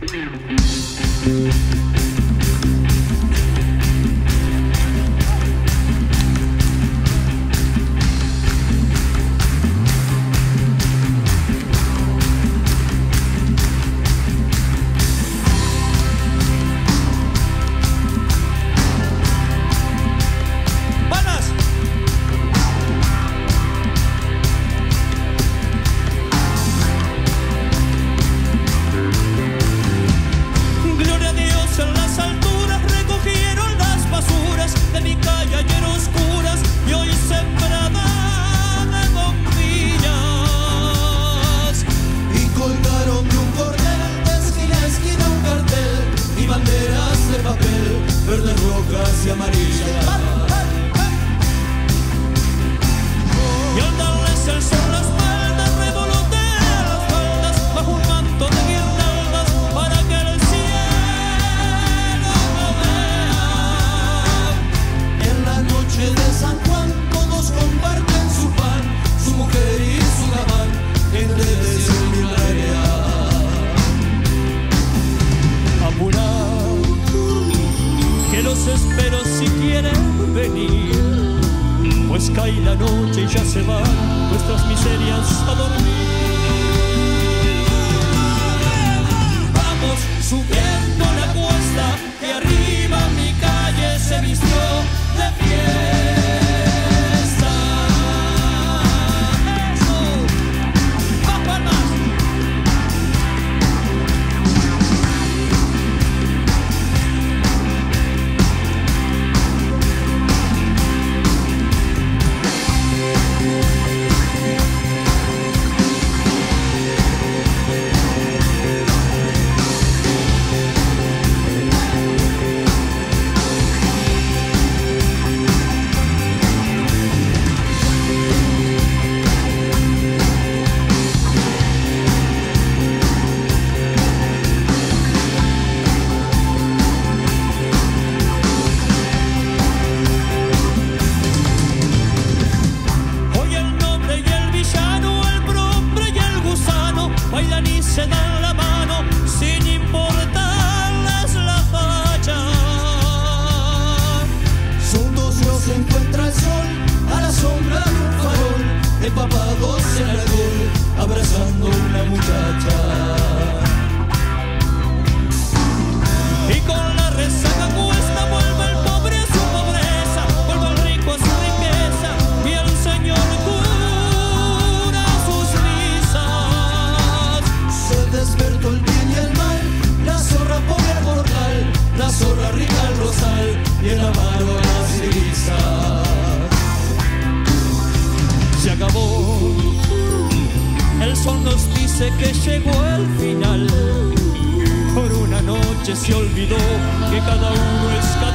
Música cae la noche y ya se van nuestras miserias a dormir. y en la mano las. Se acabó, el sol nos dice que llegó el final. Por una noche se olvidó que cada uno es cada